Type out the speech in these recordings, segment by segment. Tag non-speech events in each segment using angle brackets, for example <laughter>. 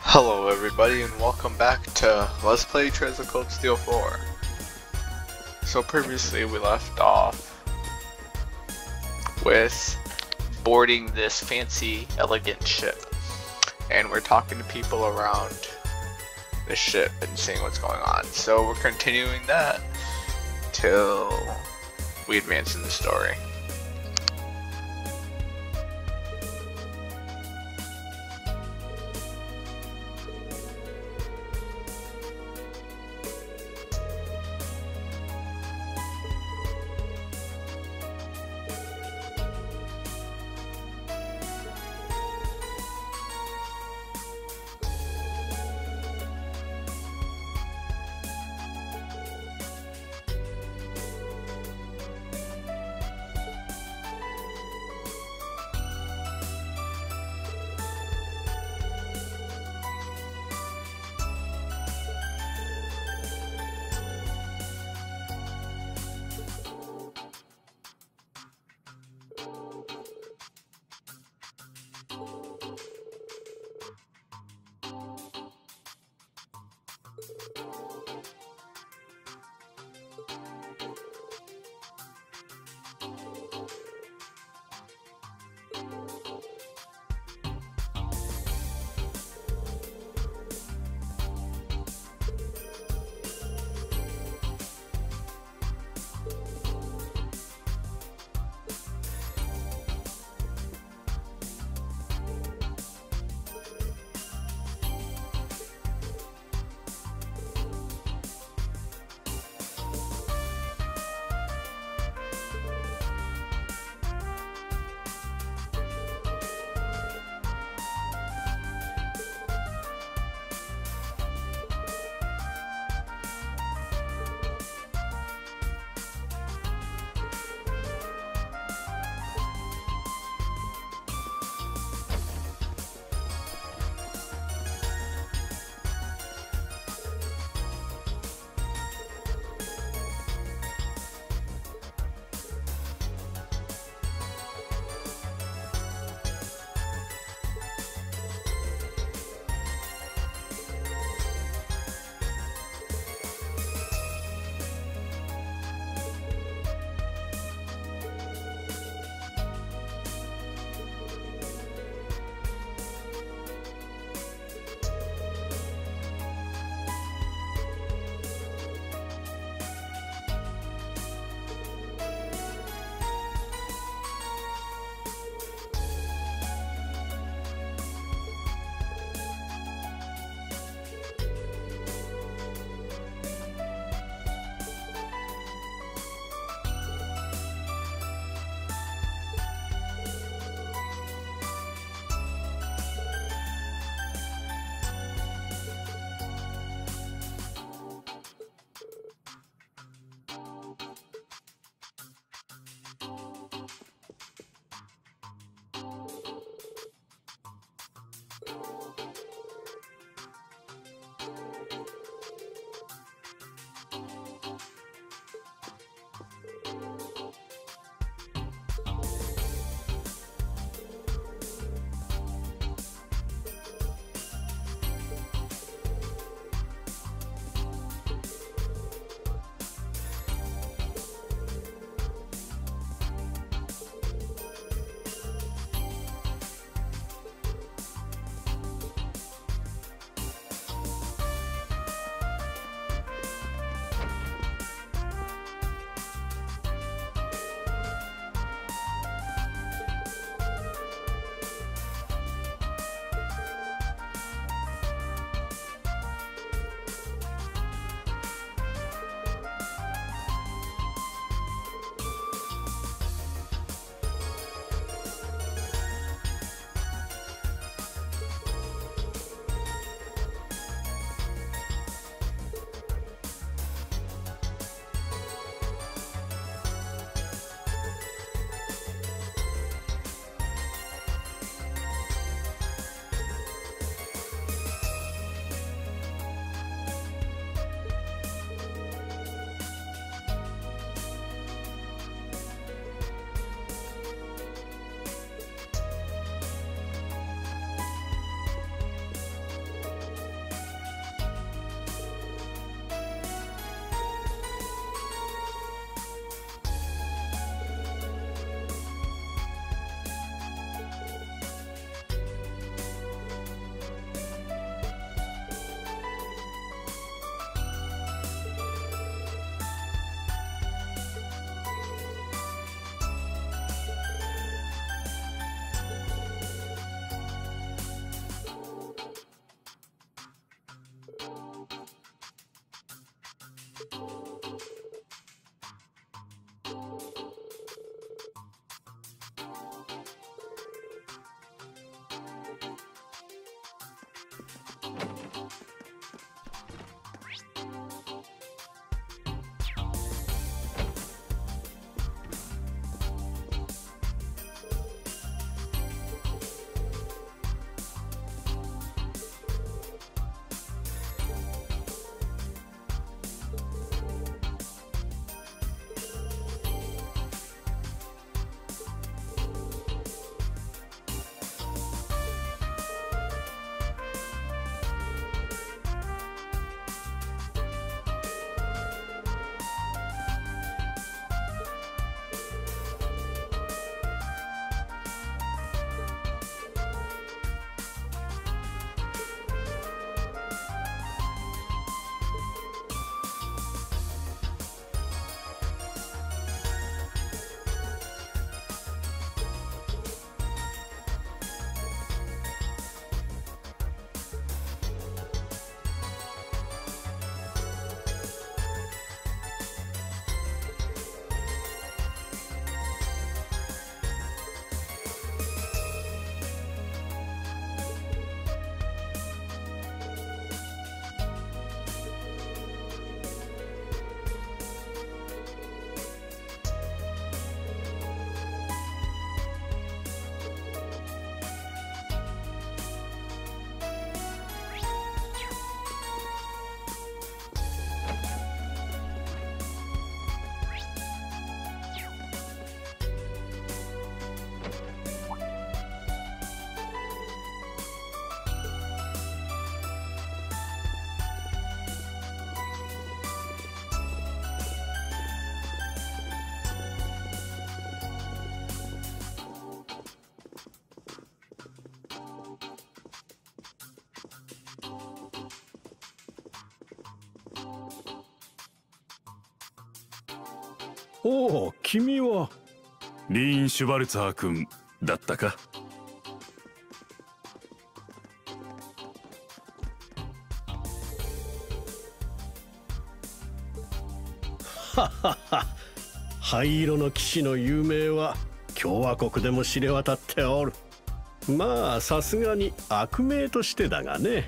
Hello everybody and welcome back to Let's Play Treasure Cold Steel 4. So previously we left off with boarding this fancy elegant ship and we're talking to people around the ship and seeing what's going on. So we're continuing that till we advance in the story. ピッ!おお君は。リーン・シュバルツァー君だったか？ははは。灰色の騎士の有名は共和国でも知れ渡っておる。まあさすがに悪名としてだがね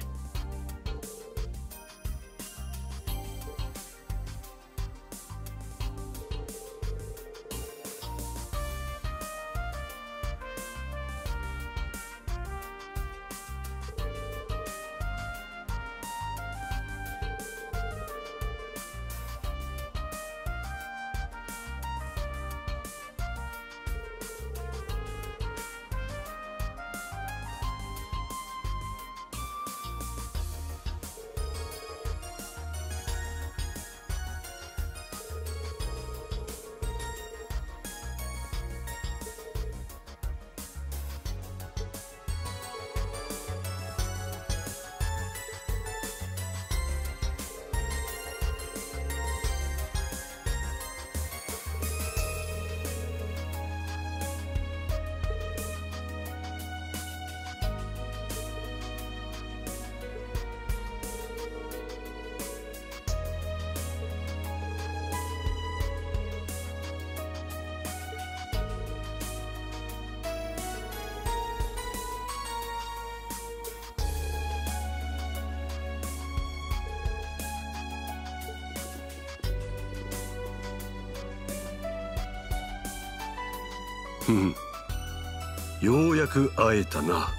ようやく会えたな。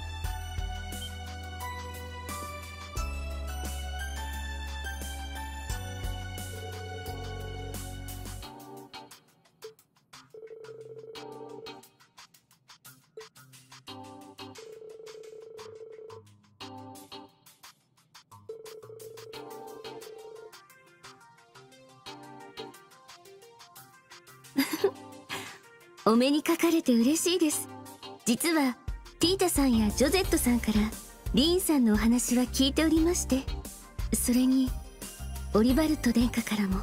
<laughs> お目にかかれて嬉しいです。実はティータさんやジョゼットさんからリーンさんのお話は聞いておりましてそれにオリバルト殿下からも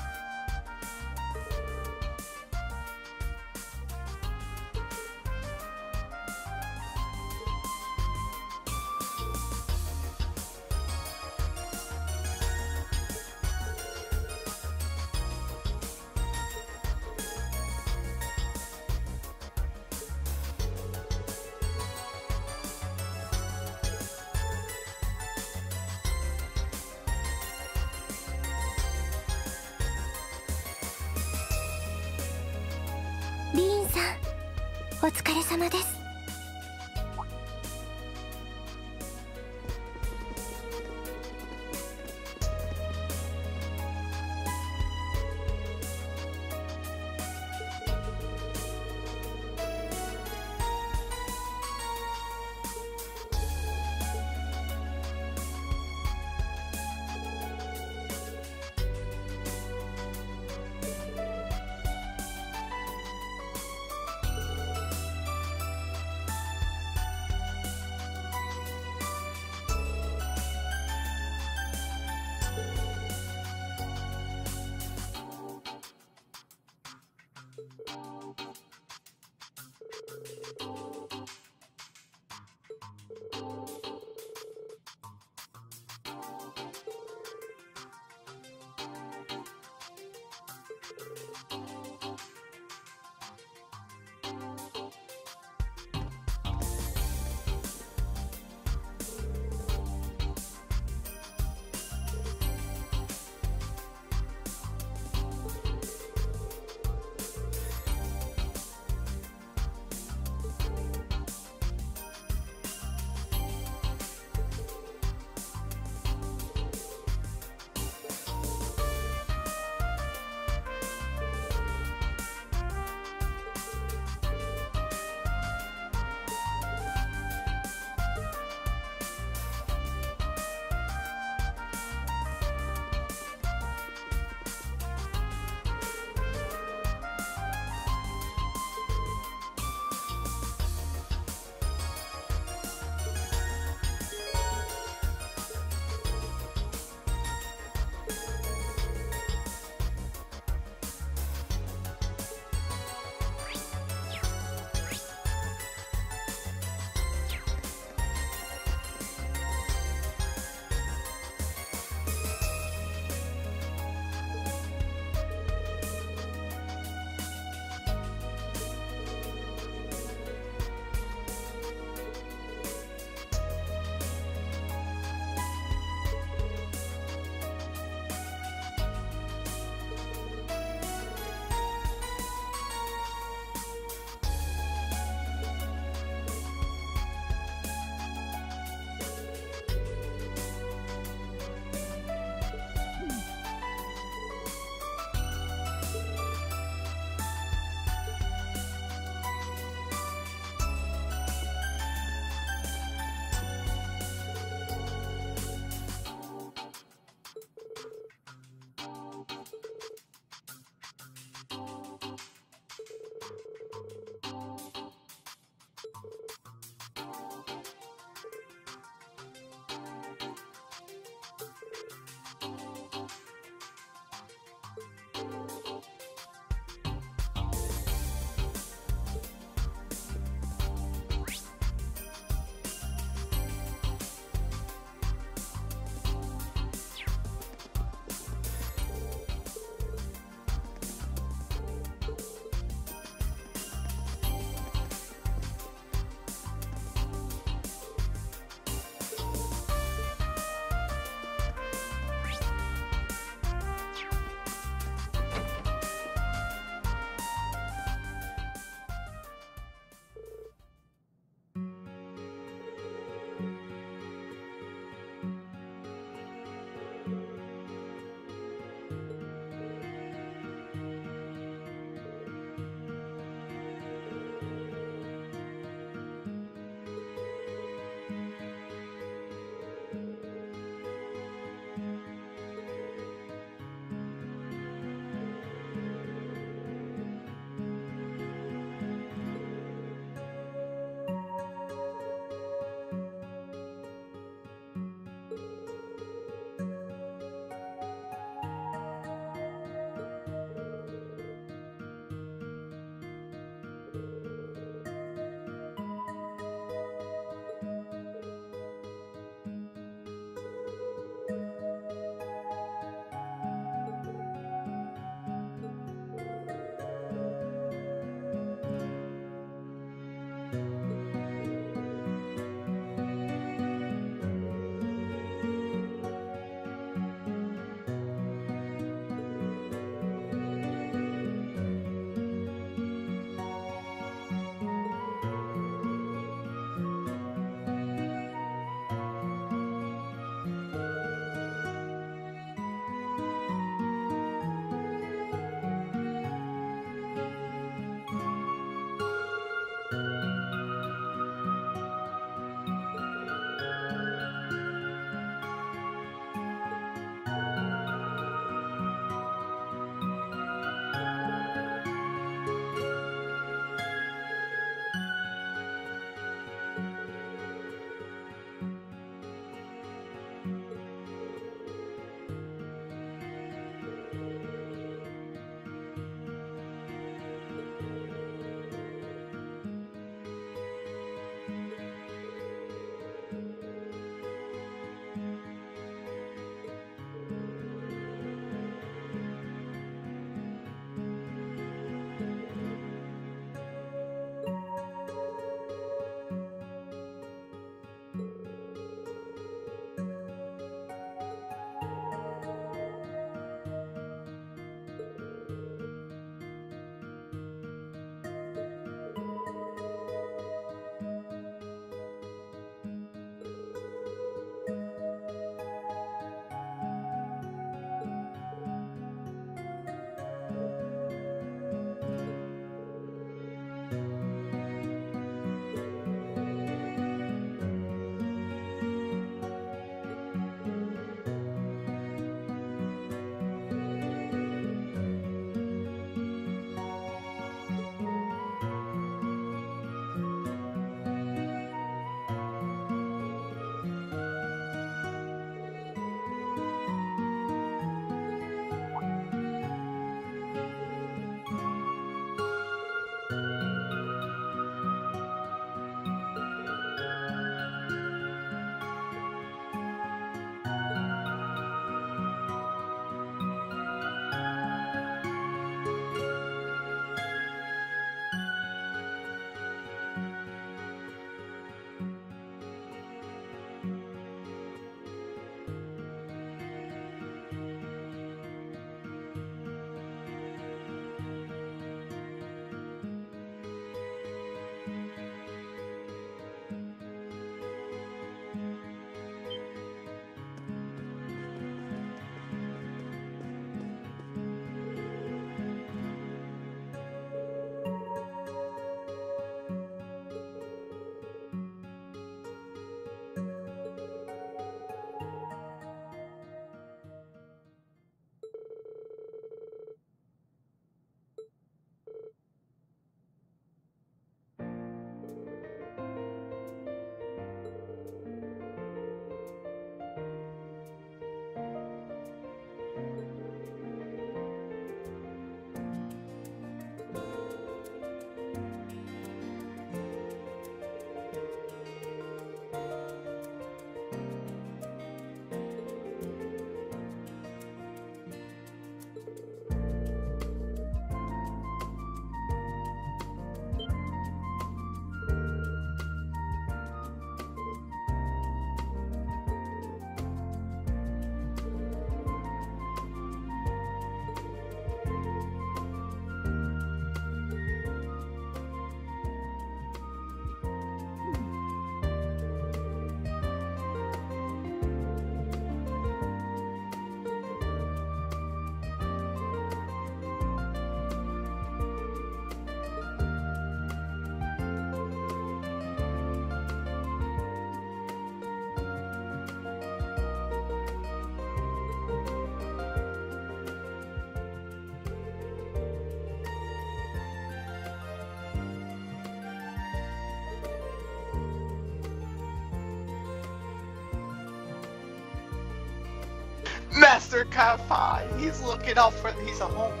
Master Kai he's looking out for. He's a homie.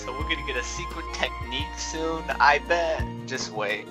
So we're gonna get a secret technique soon, I bet. Just wait.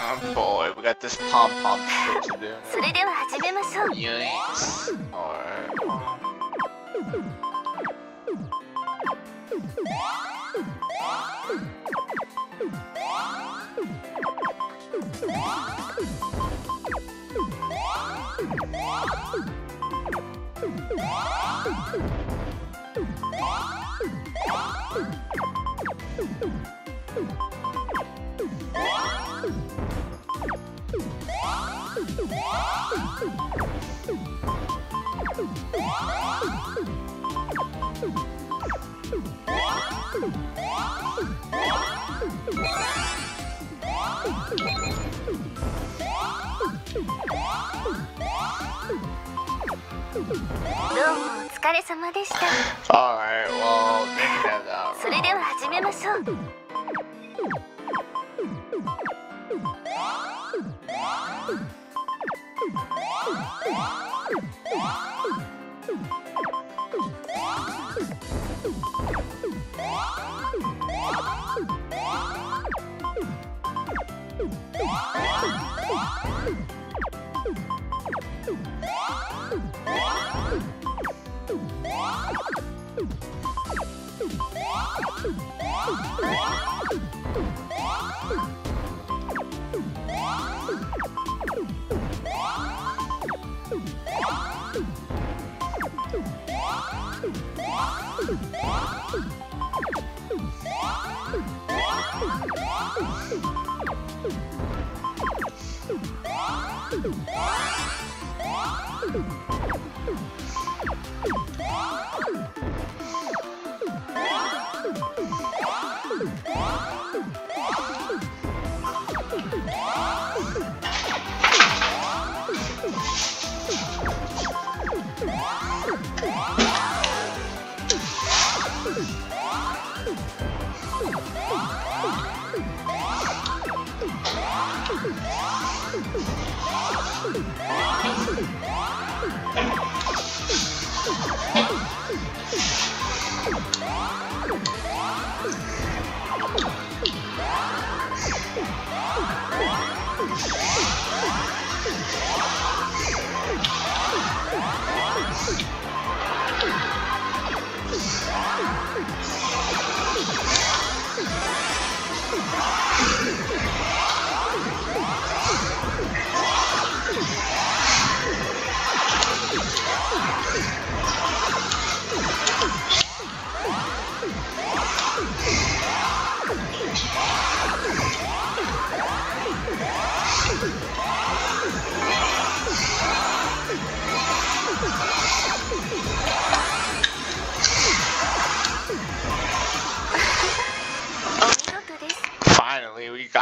Oh boy, we got this pom pom shit to do. <laughs> そ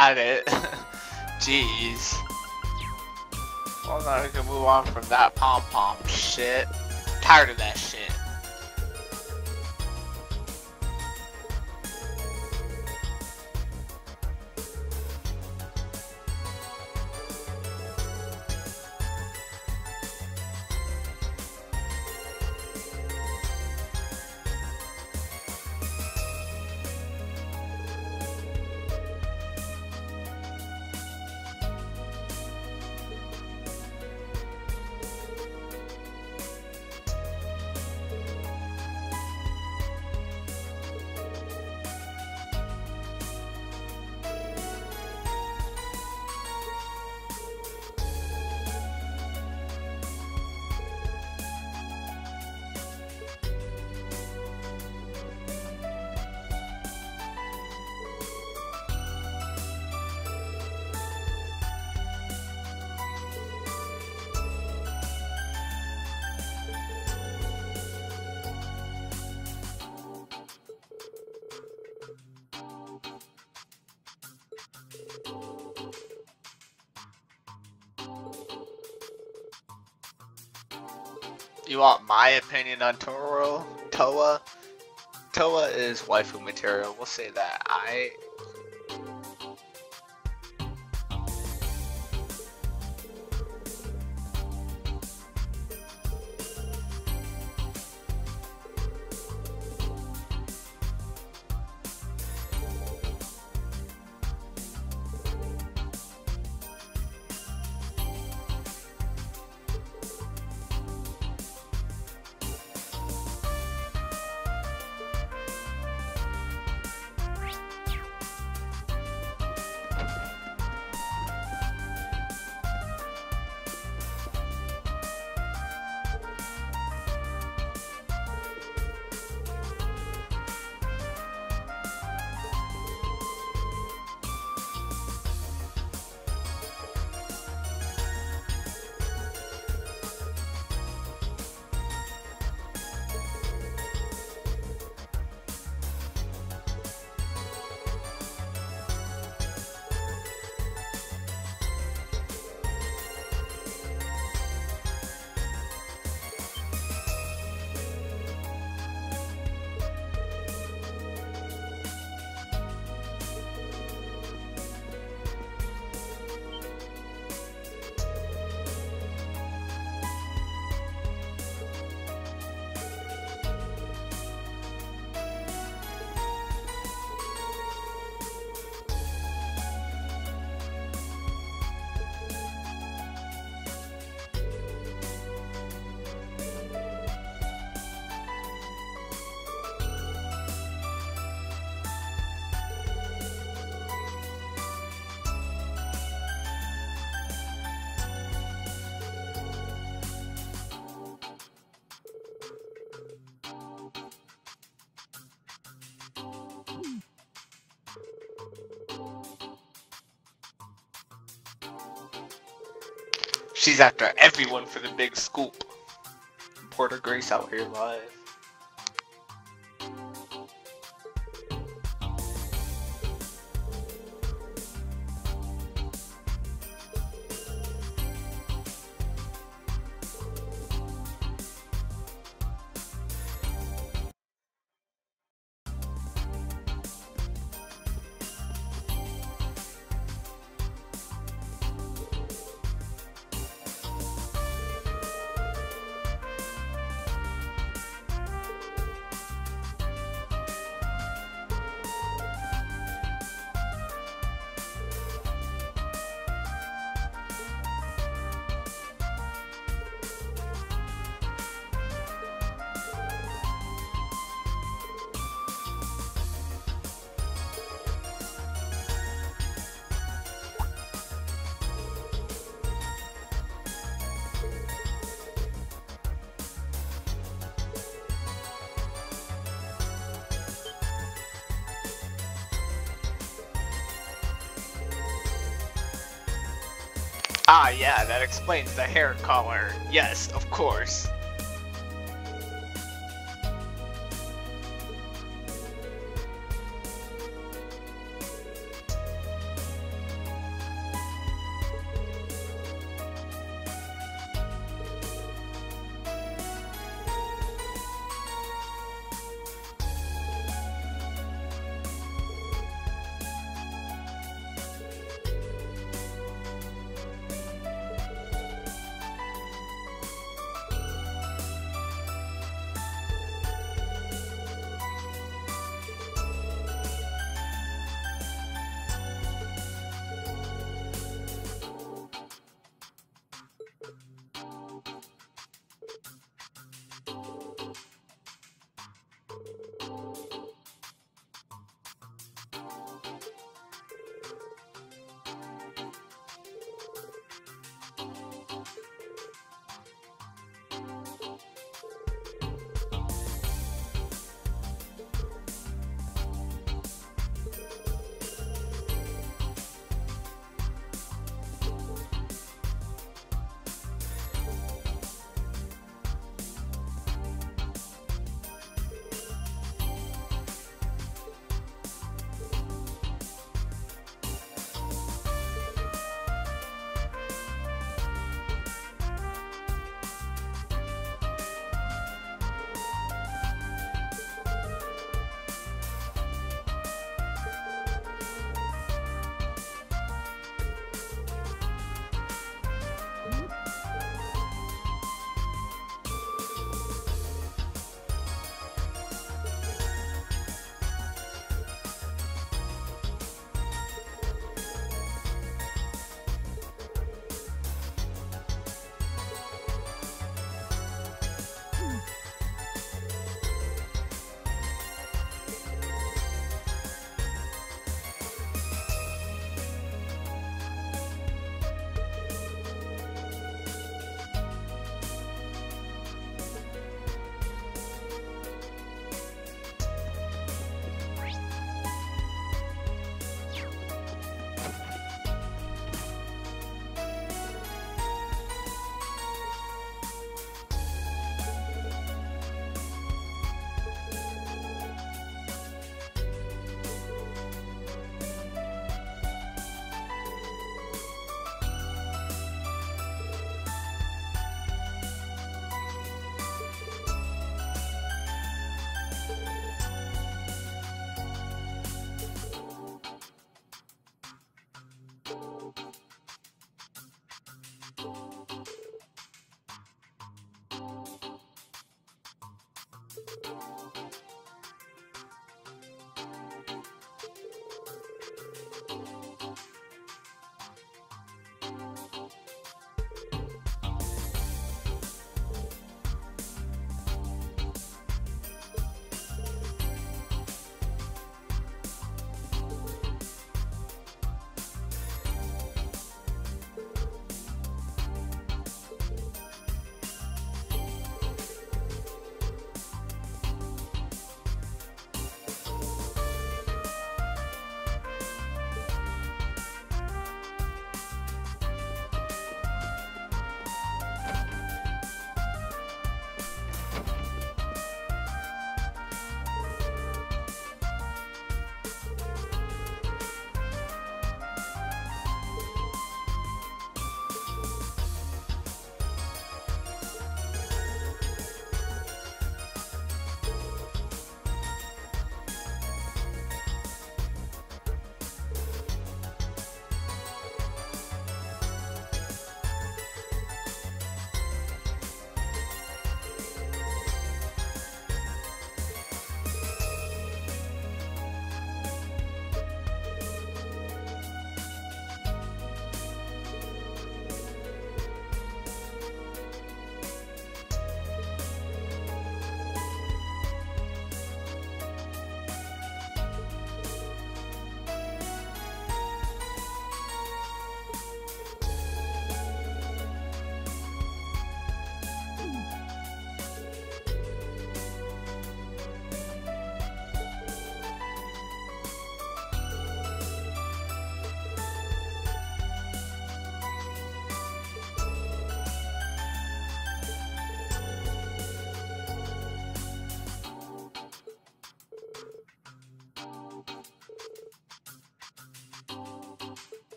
got it. <laughs> Jeez. Well, now we can move on from that pom pom shit. Tired of that shit. You want my opinion on Toro? Toa? Toa is waifu material. We'll say that. I She's after everyone for the big scoop. Porter Grace out here live. Ah, yeah, that explains the hair color. Yes, of course.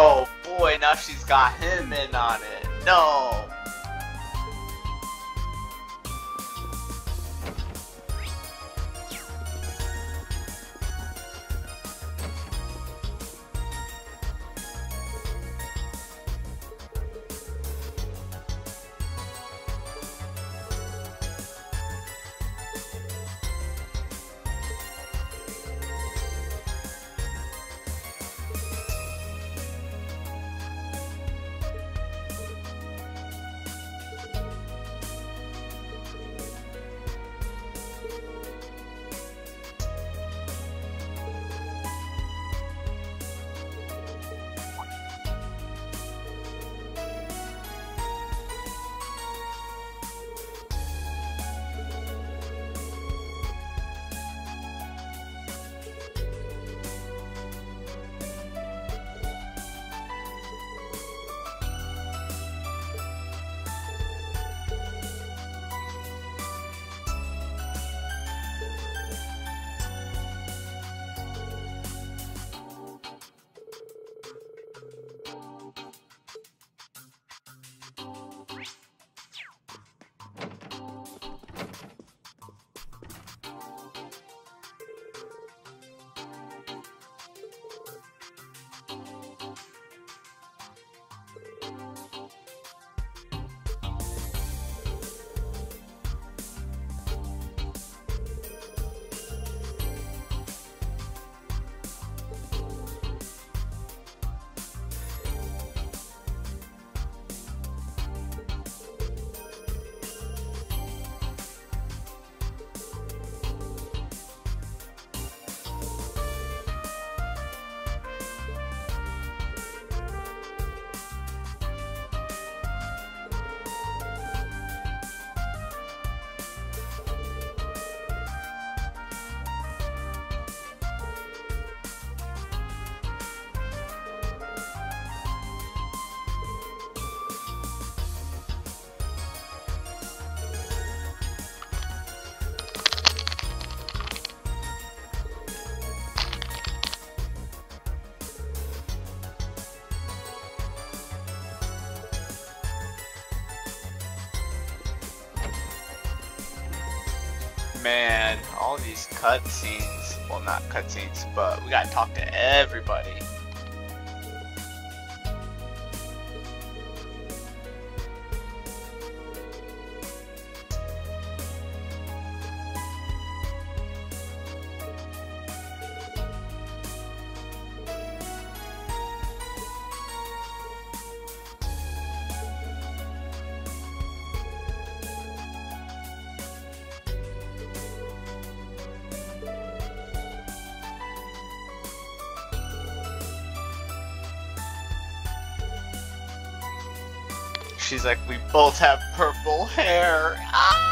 Oh boy, now she's got him in on it. No. Man, all these cutscenes. Well, not cutscenes, but we gotta talk to everybody. She's like, we both have purple hair. Ah!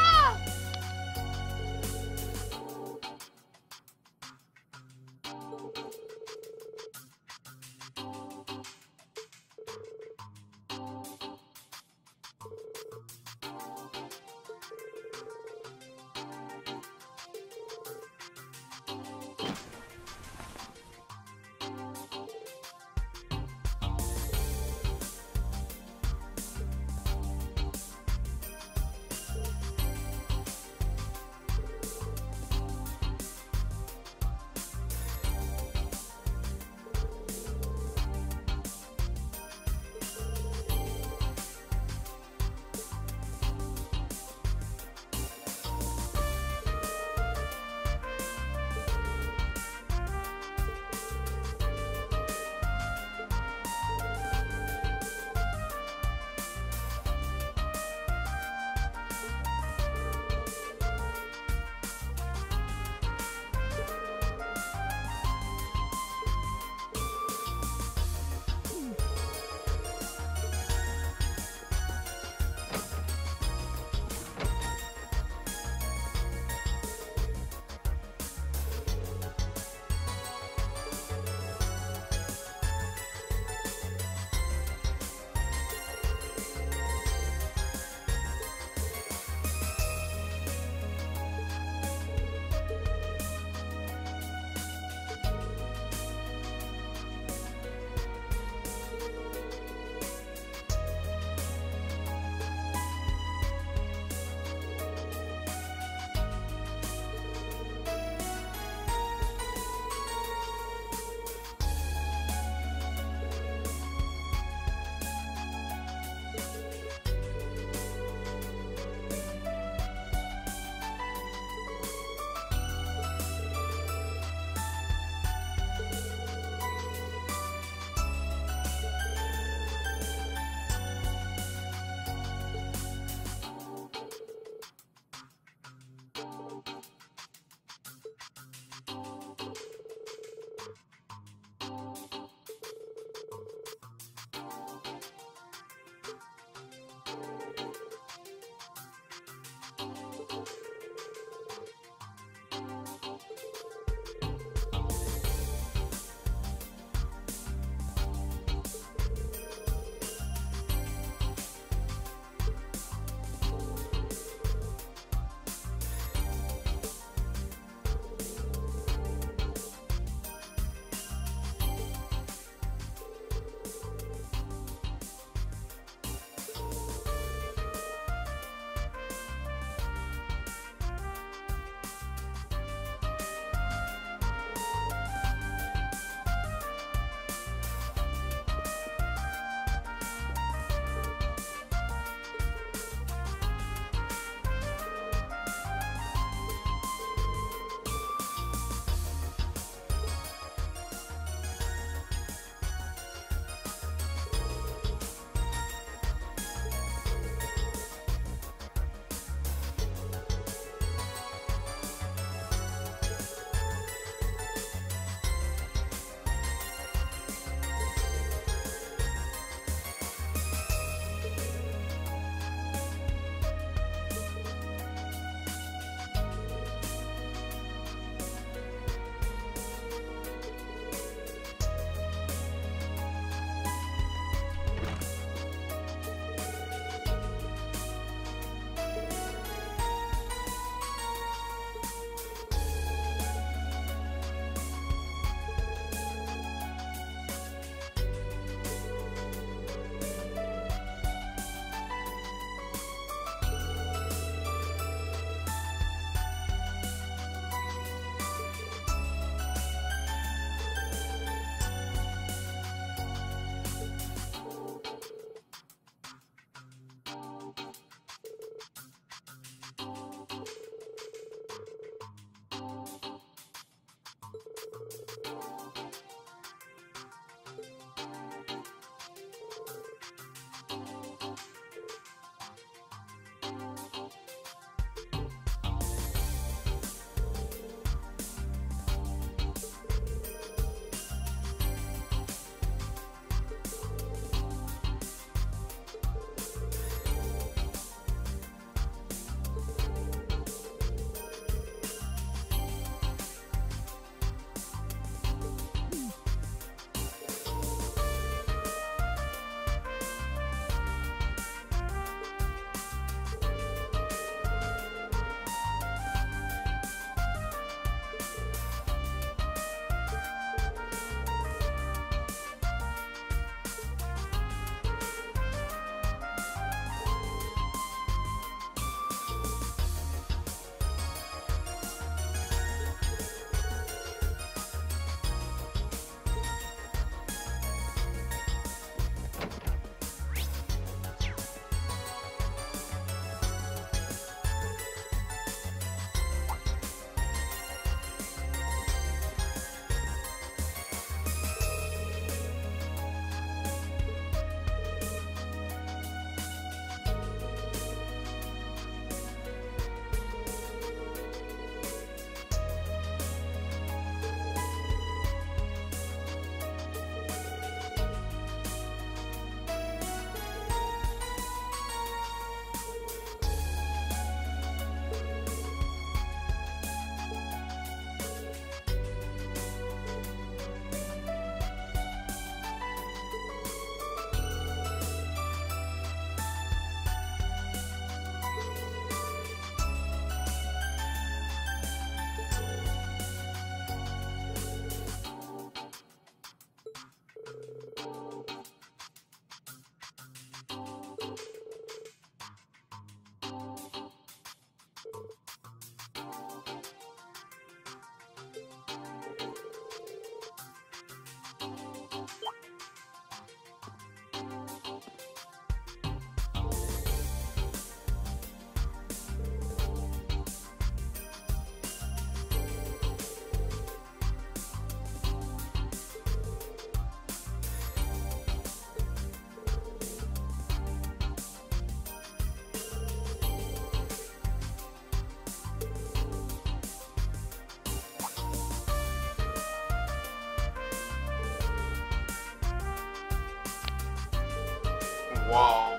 Whoa.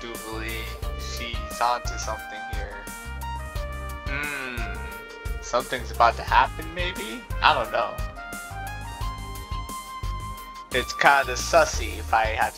Doobly, she's onto something here. Hmm. Something's about to happen, maybe? I don't know. It's kinda sussy, if I have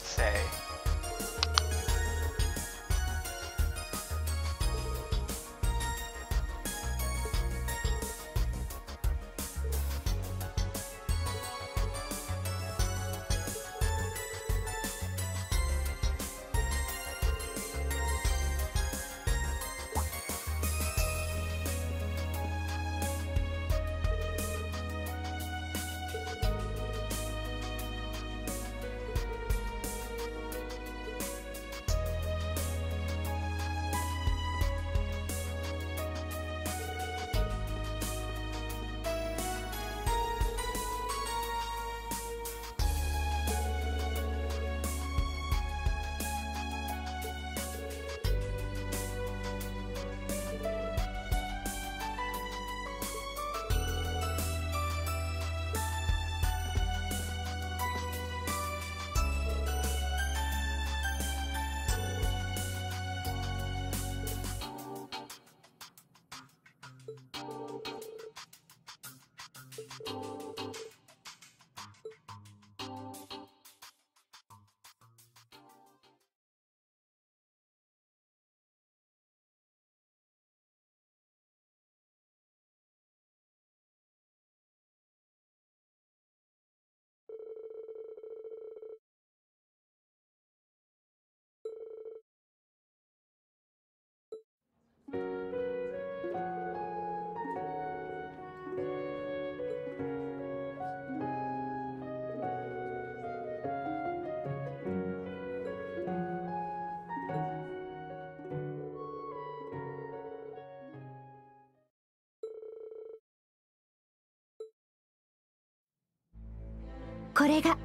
これが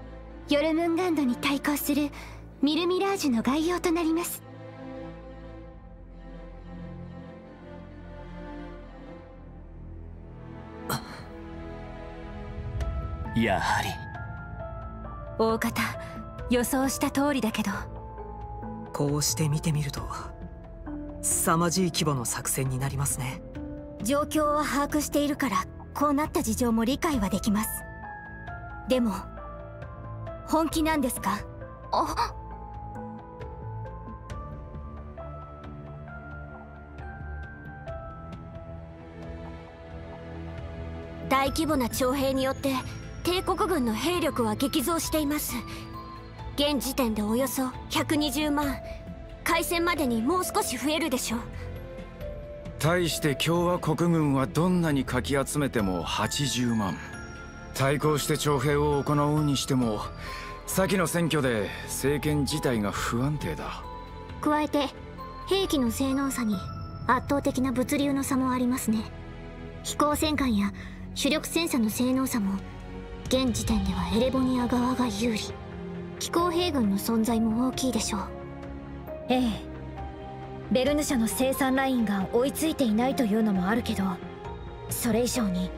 ヨルムンガンドに対抗するミルミラージュの概要となります。やはり。大方予想した通りだけど。こうして見てみると凄まじい規模の作戦になりますね。状況は把握しているからこうなった事情も理解はできます。でも本気なんですか？あ大規模な徴兵によって帝国軍の兵力は激増しています。現時点でおよそ120万。開戦までにもう少し増えるでしょう。対して共和国軍はどんなにかき集めても80万。対抗して徴兵を行うにしても先の選挙で政権自体が不安定だ。加えて兵器の性能差に圧倒的な物流の差もありますね。飛行戦艦や主力戦車の性能差も現時点ではエレボニア側が有利。気候兵軍の存在も大きいでしょう。ええ。ベルヌ社の生産ラインが追いついていないというのもあるけどそれ以上に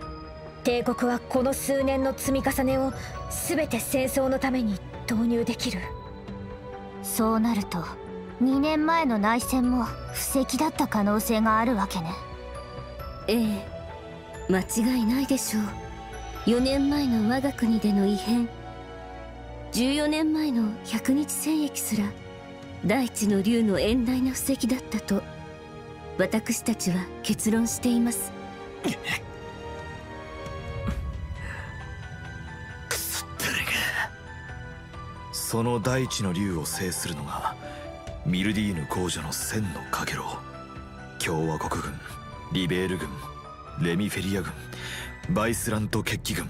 帝国はこの数年の積み重ねを全て戦争のために投入できる。そうなると2年前の内戦も布石だった可能性があるわけね。ええ間違いないでしょう。4年前の我が国での異変。14年前の百日戦役すら大地の竜の遠大な布石だったと私たちは結論しています <laughs> その大地の竜を制するのがミルディーヌ公女の千のかけろ。共和国軍リベール軍レミフェリア軍バイスラント決起軍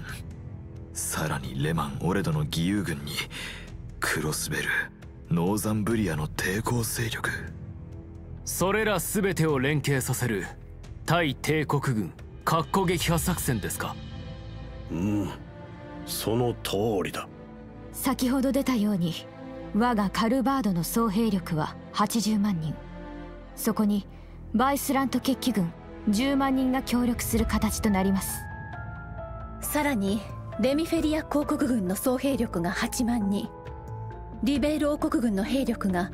さらにレマン・オレドの義勇軍にクロスベルノーザンブリアの抵抗勢力。それら全てを連携させる対帝国軍括弧撃破作戦ですか？うん。その通りだ先ほど出たように我がカルバードの総兵力は80万人。そこにバイスラント決起軍10万人が協力する形となります。さらにレミフェリア公国軍の総兵力が8万人。リベール王国軍の兵力が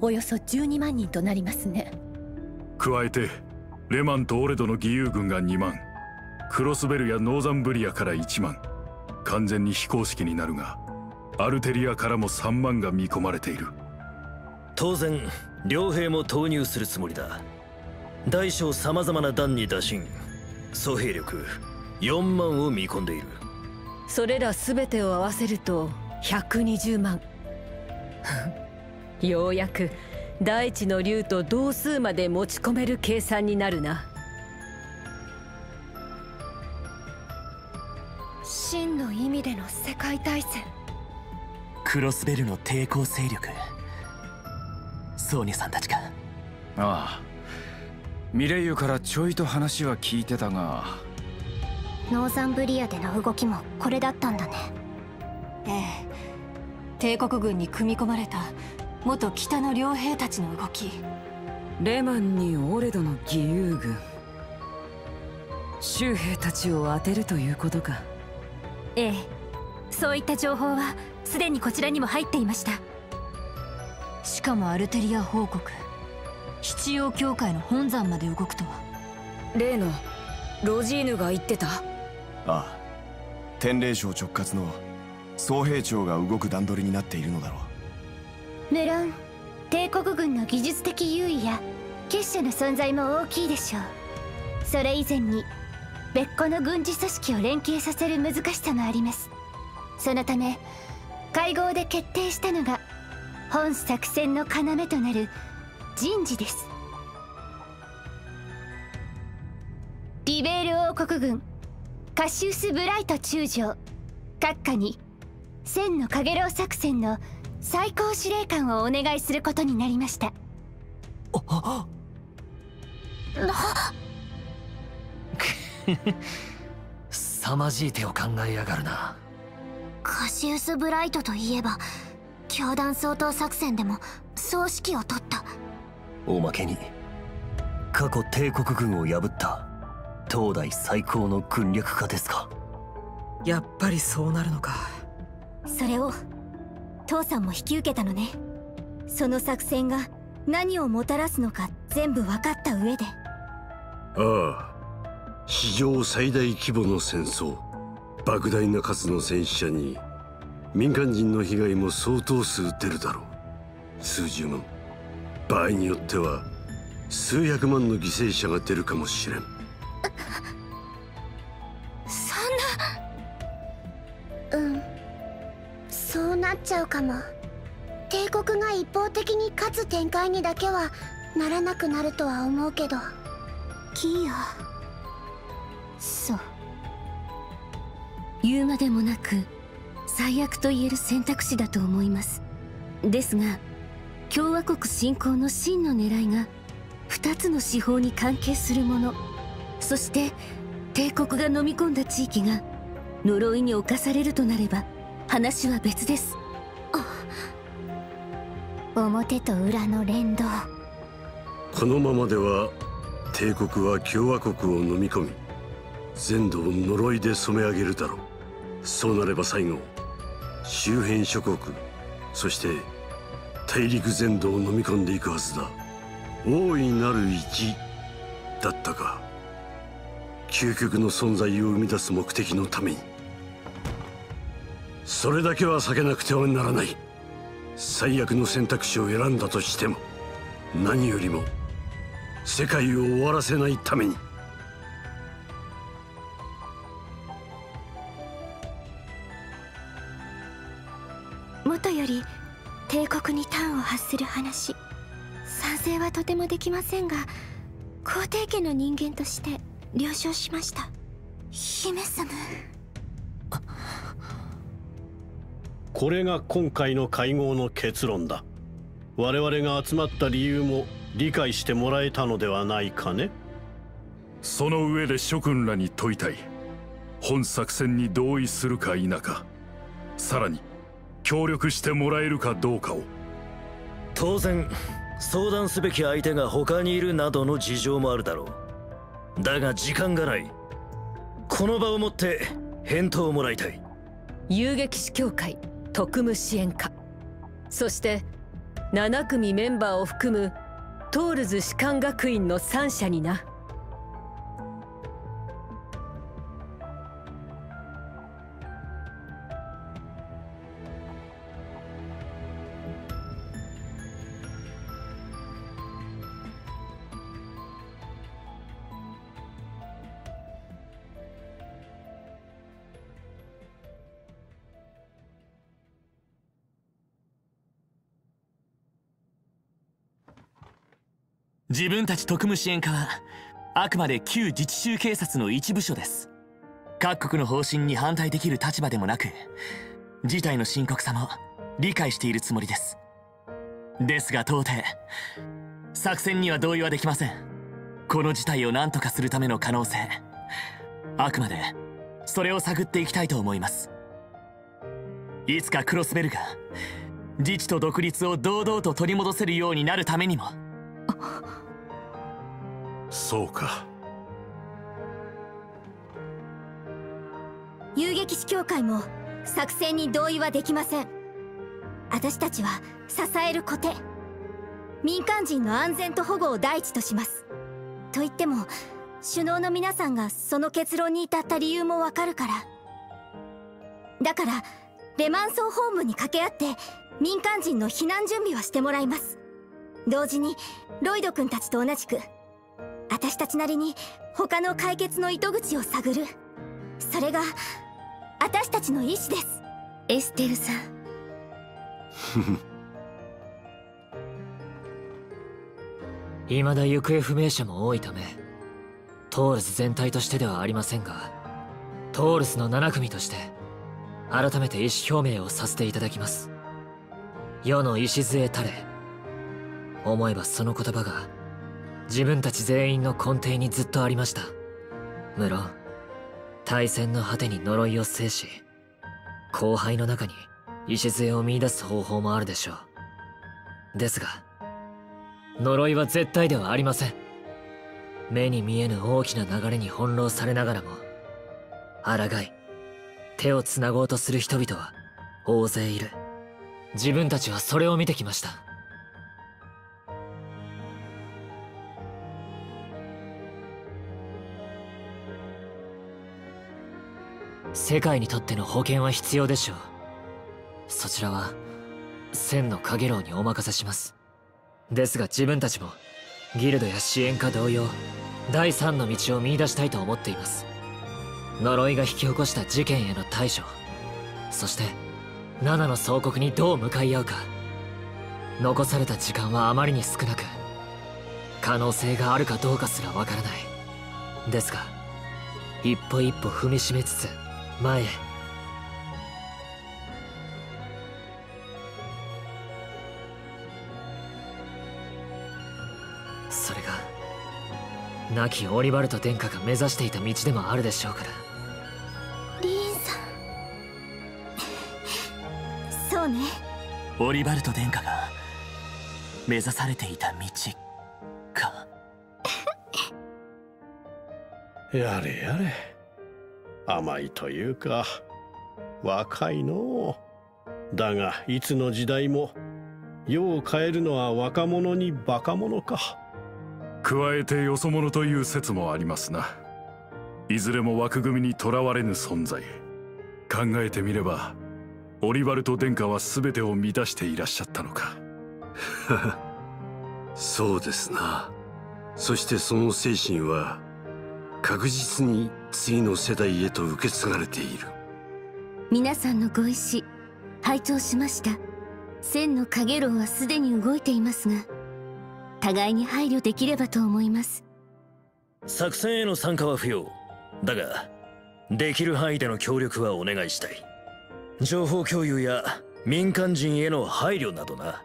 およそ12万人となりますね。加えてレマンとオレドの義勇軍が2万。クロスベルやノーザンブリアから1万。完全に非公式になるがアルテリアからも3万が見込まれている。当然両兵も投入するつもりだ。大小様々な団に打診。総兵力4万を見込んでいる。それら全てを合わせると120万。<laughs> ようやく大地の竜と同数まで持ち込める計算になるな。真の意味での世界大戦クロスベルの抵抗勢力。ソーニャさんたちか。ああ。ミレイユからちょいと話は聞いてたが。ノーザンブリアでの動きもこれだったんだね。ええ。帝国軍に組み込まれた元北の両兵たちの動き。レマンにオレドの義勇軍。州兵たちを当てるということか。ええそういった情報はすでにこちらにも入っていました。しかもアルテリア報告。七葉教会の本山まで動くとは。例のロジーヌが言ってた？ああ。天霊省直轄の総兵長が動く段取りになっているのだろう。無論帝国軍の技術的優位や結社の存在も大きいでしょう。それ以前に別個の軍事組織を連携させる難しさもありますそのため会合で決定したのが本作戦の要となる人事です。リベール王国軍カシウス・ブライト中将閣下に千の陽炎作戦の最高司令官をお願いすることになりました。<laughs> 凄まじい手を考えやがるな。カシウス・ブライトといえば教団掃討作戦でも総指揮を取った。おまけに過去帝国軍を破った東大最高の軍略家ですか？やっぱりそうなるのか。それを父さんも引き受けたのね。その作戦が何をもたらすのか全部分かった上で。ああ史上最大規模の戦争莫大な数の戦死者に民間人の被害も相当数出るだろう。数十万。場合によっては数百万の犠牲者が出るかもしれん。そんな。うん。そうなっちゃうかも。帝国が一方的に勝つ展開にだけはならなくなるとは思うけど。キーヤ。そう。言うまでもなく最悪と言える選択肢だと思います。ですが共和国侵攻の真の狙いが2つの司法に関係するもの。そして帝国が飲み込んだ地域が呪いに侵されるとなれば話は別です。表と裏の連動。このままでは帝国は共和国を飲み込み全土を呪いで染め上げるだろうそうなれば最後周辺諸国そして大陸全土を飲み込んでいくはずだ。大いなる一だったか。究極の存在を生み出す目的のために。それだけは避けなくてはならない。最悪の選択肢を選んだとしても何よりも世界を終わらせないために。元より帝国に端を発する話。賛成はとてもできませんが皇帝家の人間として了承しました。姫様。これが今回の会合の結論だ。我々が集まった理由も理解してもらえたのではないかね。その上で諸君らに問いたい。本作戦に同意するか否か。さらに協力してもらえるかどうかを。当然相談すべき相手が他にいるなどの事情もあるだろう。だが時間がない。この場をもって返答をもらいたい。遊撃士協会特務支援課。そして7組メンバーを含むトールズ士官学院の3社にな。自分たち特務支援課はあくまで旧自治州警察の一部署です。各国の方針に反対できる立場でもなく事態の深刻さも理解しているつもりです。ですが到底作戦には同意はできません。この事態を何とかするための可能性あくまでそれを探っていきたいと思います。いつかクロスベルが自治と独立を堂々と取り戻せるようになるためにも。そうか。遊撃士協会も作戦に同意はできません。私たちは支えるコテ民間人の安全と保護を第一とします。と言っても首脳の皆さんがその結論に至った理由もわかるから。だからレマンソーホームに掛け合って民間人の避難準備はしてもらいます。同時にロイド君たちと同じく私たちなりに他の解決の糸口を探る。それが私たちの意志です。エステルさん。<laughs> 未だ行方不明者も多いためトールス全体としてではありませんがトールスの7組として改めて意思表明をさせていただきます。世の礎たれ。思えばその言葉が自分たち全員の根底にずっとありました。無論対戦の果てに呪いを制し後輩の中に礎を見出す方法もあるでしょう。ですが呪いは絶対ではありません。目に見えぬ大きな流れに翻弄されながらも抗い手をつなごうとする人々は大勢いる。自分たちはそれを見てきました。世界にとっての保険は必要でしょう。そちらは千の陽炎にお任せします。ですが自分たちもギルドや支援家同様第三の道を見出したいと思っています。呪いが引き起こした事件への対処そして七の総国にどう向かい合うか。残された時間はあまりに少なく可能性があるかどうかすらわからない。ですが一歩一歩踏みしめつつ前へ。それが亡きオリバルト殿下が目指していた道でもあるでしょうから。リーンさん。<laughs> そうね。オリバルト殿下が目指されていた道か。やれやれ甘いというか若いのう。だがいつの時代も世を変えるのは若者にバカ者か。加えてよそ者という説もありますな。いずれも枠組みにとらわれぬ存在。考えてみればオリバルト殿下は全てを満たしていらっしゃったのか。<laughs> そうですな。そしてその精神は確実に次の世代へと受け継がれている。皆さんのご意思拝聴しました。千の陽炎はすでに動いていますが互いに配慮できればと思います。作戦への参加は不要。だができる範囲での協力はお願いしたい。情報共有や民間人への配慮などな。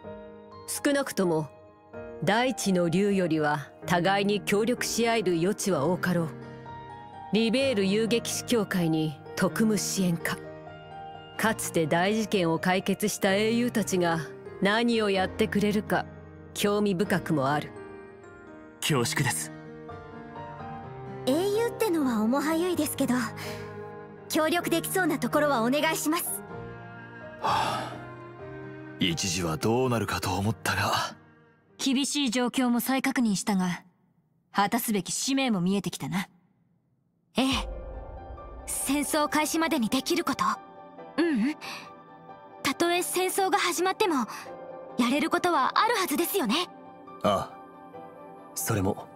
少なくとも大地の竜よりは互いに協力し合える余地は多かろうリベール遊撃士協会に特務支援課。かつて大事件を解決した英雄たちが何をやってくれるか興味深くもある。恐縮です。英雄ってのは重はゆいですけど協力できそうなところはお願いします、はあ、一時はどうなるかと思ったが。厳しい状況も再確認したが果たすべき使命も見えてきたなええ。戦争開始までにできること？ううん。たとえ戦争が始まってもやれることはあるはずですよね。ああ。それも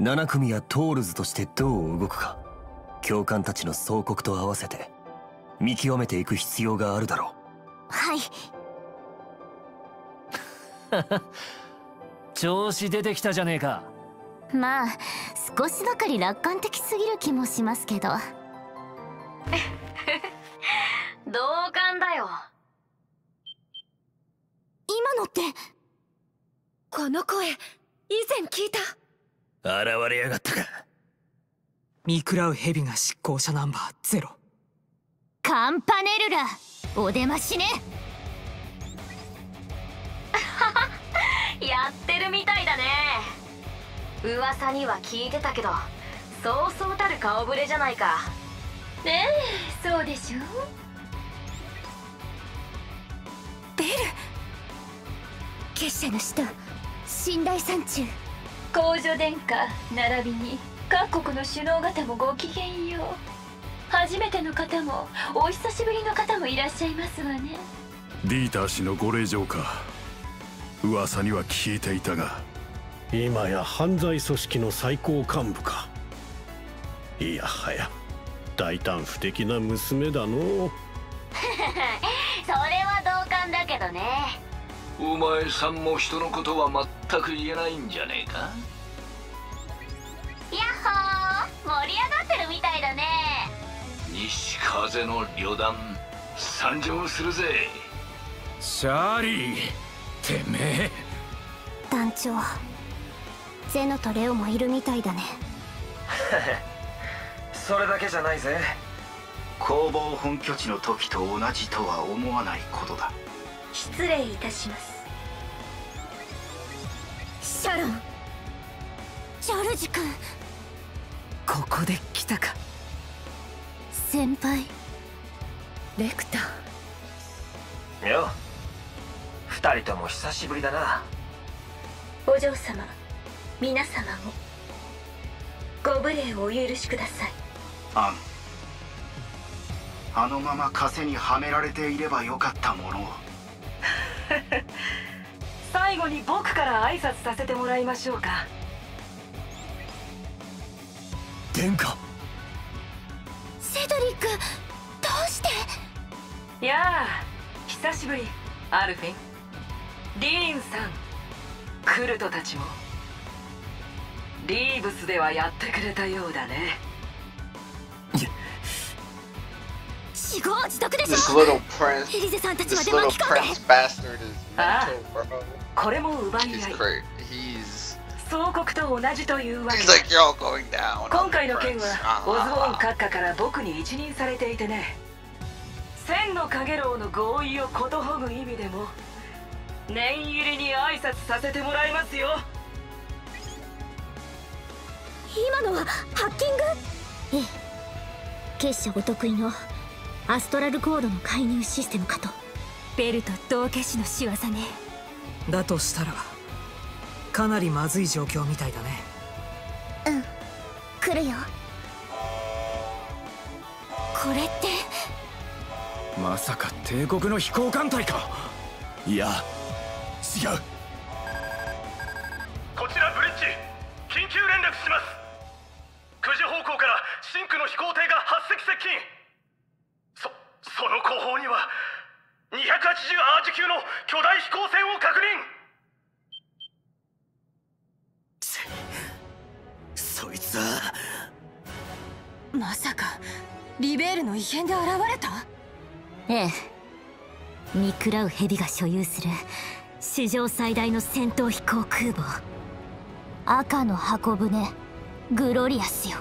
7組やトールズとしてどう動くか教官たちの総国と合わせて見極めていく必要があるだろう。はい。<laughs> 調子出てきたじゃねえかまあ少しばかり楽観的すぎる気もしますけど。<laughs> 同感だよ。今のってこの声以前聞いた。現れやがったか。見食らう蛇が執行者ナンバーゼロ。カンパネルラお出ましね。<laughs> やってるみたいだね噂には聞いてたけどそうそうたる顔ぶれじゃないか。ねえそうでしょ？ベル結社の使徒寝台山中。公女殿下並びに各国の首脳方もごきげんよう。初めての方もお久しぶりの方もいらっしゃいますわね。ディーター氏のご令状か。噂には聞いていたが今や犯罪組織の最高幹部か。いやはや大胆不敵な娘だの <laughs> それは同感だけどね。お前さんも人のことは全く言えないんじゃねえか？やっほー。盛り上がってるみたいだね。西風の旅団参上するぜ。シャーリーてめえ。団長ゼノとレオもいるみたいだね。<laughs> それだけじゃないぜ。工房本拠地の時と同じとは思わないことだ。失礼いたします。シャロン。ジョルジ君。ここで来たか。先輩。レクター。よ。二人とも久しぶりだな。お嬢様皆様もご無礼をお許しください。アン。あのまま枷にはめられていればよかったものを。<laughs> 最後に僕から挨拶させてもらいましょうか。殿下。セドリックどうして？いやあ久しぶり。アルフィン。ディーンさん。クルトたちもリーブスではやってくれたようだね自業自得でしょエリゼさんたちまで巻き込んであ bro. これも奪い合い総国と同じというわけ like. 今回の件.は Ah, <laughs> オズボ ah, ーン閣下から僕に一任されていてね千のかげろうの合意をことほぐ意味でも念入りに挨拶させてもらいますよ今のはハッキング？ええ。結社お得意のアストラルコードの介入システムかと。ベルと道化師の仕業ね。だとしたらかなりまずい状況みたいだね。うん。来るよ。これって？まさか帝国の飛行艦隊か。いや違う。こちらブリッジ緊急連絡します9時方向から真空の飛行艇が8隻接近。そその後方には280アージ級の巨大飛行船を確認。そいつは。まさかリベールの異変で現れた？ええ。見食らう蛇が所有する史上最大の戦闘飛行空母。赤の箱舟グロリアスよ。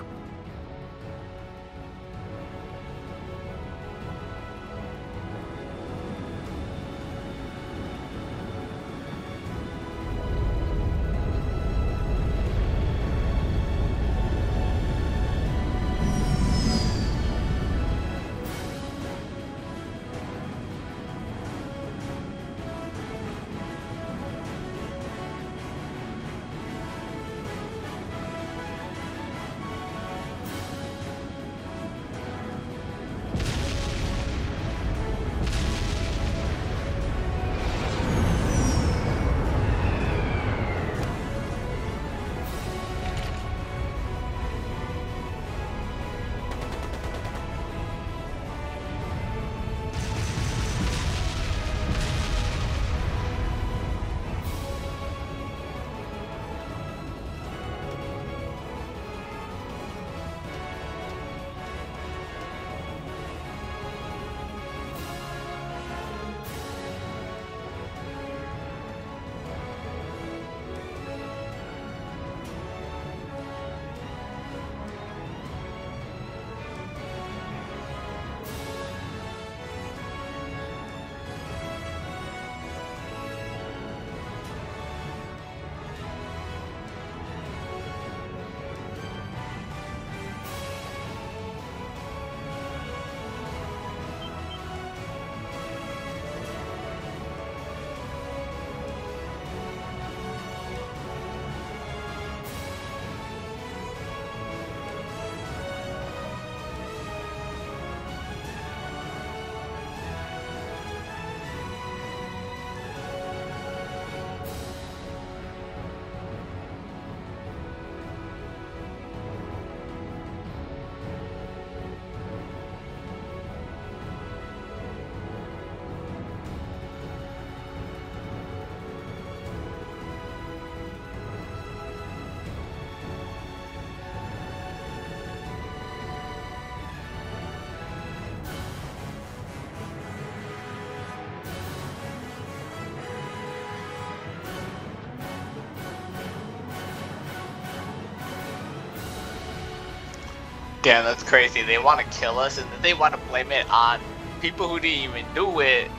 Damn, that's crazy. They want to kill us and then they want to blame it on people who didn't even do it.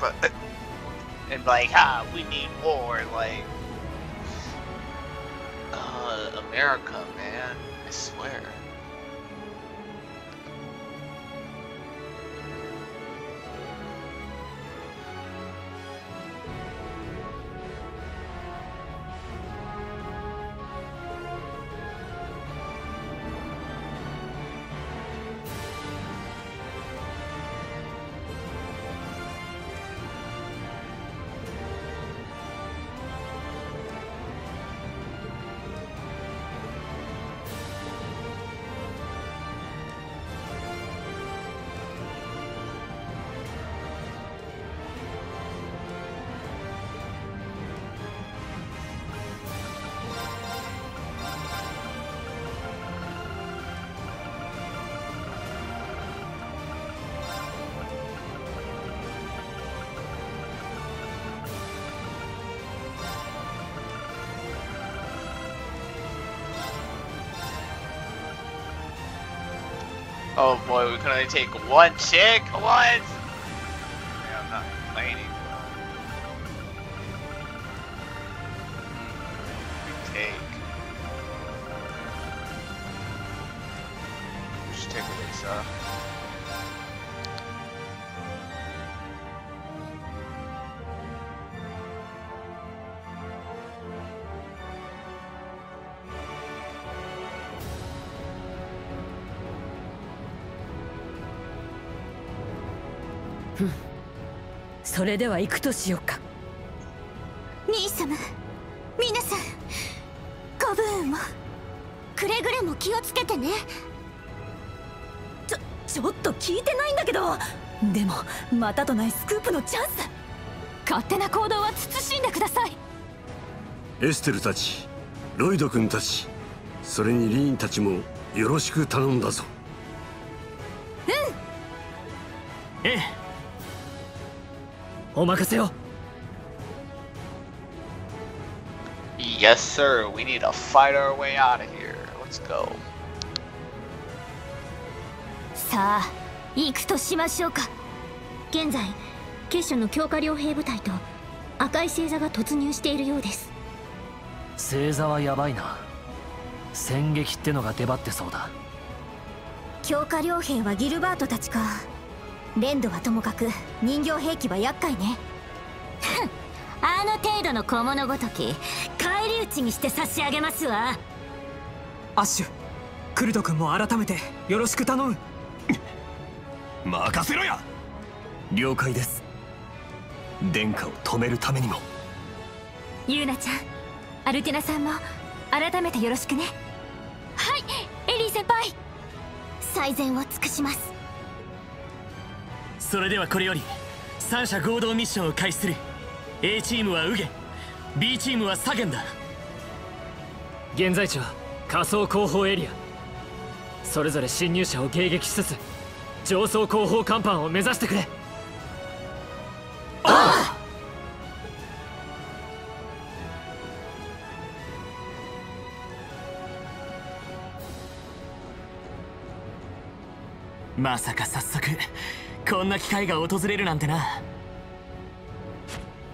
But and like, ah, we need war. Like, uh, America, man. We can only take one chick? What? それでは行くとしようか。兄様皆さんご武運を。くれぐれも気をつけてね。ちょちょっと聞いてないんだけど。でもまたとないスクープのチャンス。勝手な行動は慎んでください。エステルたちロイド君たちそれにリーンたちもよろしく頼んだぞ。ええお任せを Yes, sir. We need to fight our way out of here. Let's go. さあ行くとしましょうか現在結社の強化傭兵部隊と赤い星座が突入しているようです星座はやばいな戦撃ってのが出張ってそうだ強化傭兵はギルバートたちか連度はともかく人形兵器は厄介ね。<laughs> あの程度の小物ごとき返り討ちにして差し上げますわ。アッシュクルト君も改めてよろしく頼む。<laughs> 任せろや。了解です。殿下を止めるためにも。ユーナちゃんアルテナさんも改めてよろしくね。はいエリー先輩。最善を尽くしますそれではこれより三者合同ミッションを開始する。A チームはウゲ B チームはサゲンだ。現在地は仮想後方エリア。それぞれ侵入者を迎撃しつつ上層後方甲板を目指してくれ。まさか早速こんな機会が訪れるなんてな。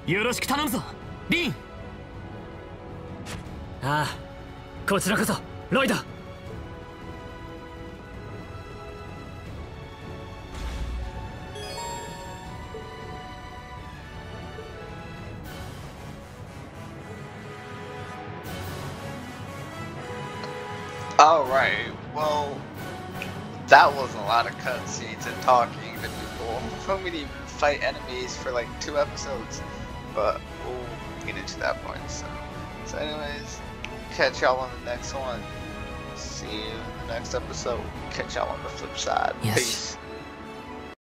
よろしく頼むぞリン。ああこちらこそロイド。Alright, well, that was a lot of cutscenes and talking to people. <laughs> We didn't even fight enemies for like two episodes, but we'll get into that point. So, so anyways, catch y'all on the next one. See you in the next episode. Catch y'all on the flip side. Yes. Peace.